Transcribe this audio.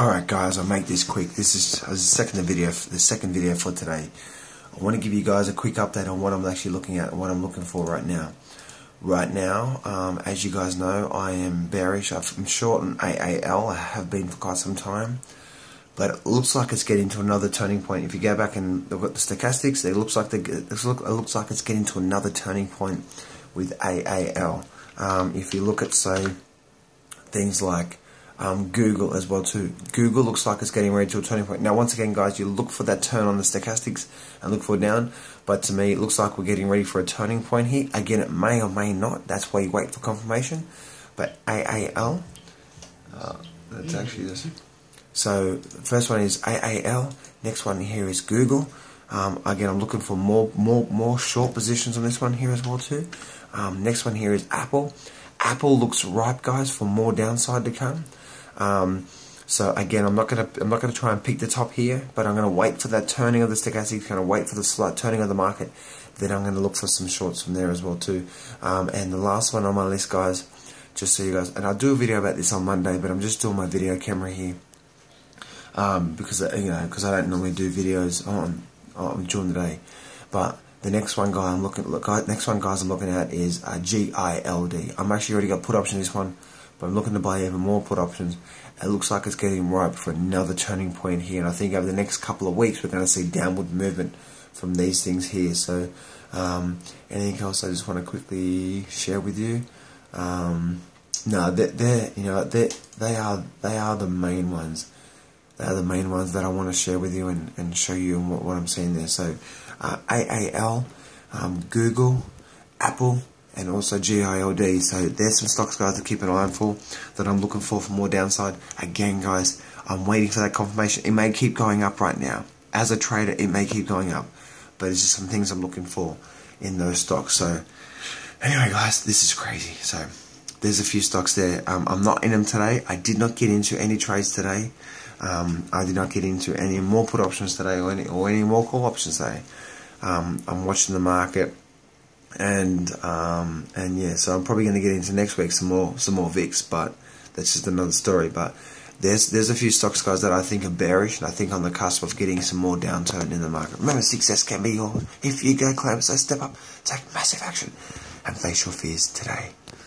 Alright guys, I'll make this quick. This is the second video, the second video for today. I want to give you guys a quick update on what I'm actually looking at and what I'm looking for right now. Right now, um, as you guys know, I am bearish. I'm short on AAL. I have been for quite some time. But it looks like it's getting to another turning point. If you go back and look at the stochastics, it looks like the, it looks like it's getting to another turning point with AAL. Um, if you look at, say, things like um, Google as well too. Google looks like it's getting ready to a turning point. Now, once again, guys, you look for that turn on the stochastics and look for down. But to me, it looks like we're getting ready for a turning point here. Again, it may or may not. That's why you wait for confirmation. But AAL, uh, that's actually this. So first one is AAL. Next one here is Google. Um, again, I'm looking for more, more, more short positions on this one here as well too. Um, next one here is Apple. Apple looks ripe, guys, for more downside to come. Um, so again, I'm not gonna I'm not gonna try and pick the top here, but I'm gonna wait for that turning of the stochastic. Gonna wait for the slight turning of the market. Then I'm gonna look for some shorts from there as well too. Um, and the last one on my list, guys, just so you guys, and I'll do a video about this on Monday, but I'm just doing my video camera here um, because you know because I don't normally do videos on, on during the day, but the next one guy I'm looking look next one guys I'm looking at is uh, GILD. I'm actually already got put option this one, but I'm looking to buy even more put options. It looks like it's getting ripe for another turning point here, and I think over the next couple of weeks we're going to see downward movement from these things here. So, um, anything else I just want to quickly share with you? Um, no, they're, they're you know they they are they are the main ones. They are the main ones that I want to share with you and, and show you what, what I'm seeing there. So uh, AAL, um, Google, Apple, and also GILD. So there's some stocks, guys, to keep an eye on for that I'm looking for for more downside. Again, guys, I'm waiting for that confirmation. It may keep going up right now. As a trader, it may keep going up, but it's just some things I'm looking for in those stocks. So anyway, guys, this is crazy. So there's a few stocks there. Um, I'm not in them today. I did not get into any trades today. Um, I did not get into any more put options today or any, or any more call options today. Um, I'm watching the market, and um, and yeah, so I'm probably going to get into next week some more some more VIX, but that's just another story. But there's there's a few stocks, guys, that I think are bearish, and I think on the cusp of getting some more downturn in the market. Remember, success can be yours if you go claim. So step up, take massive action, and face your fears today.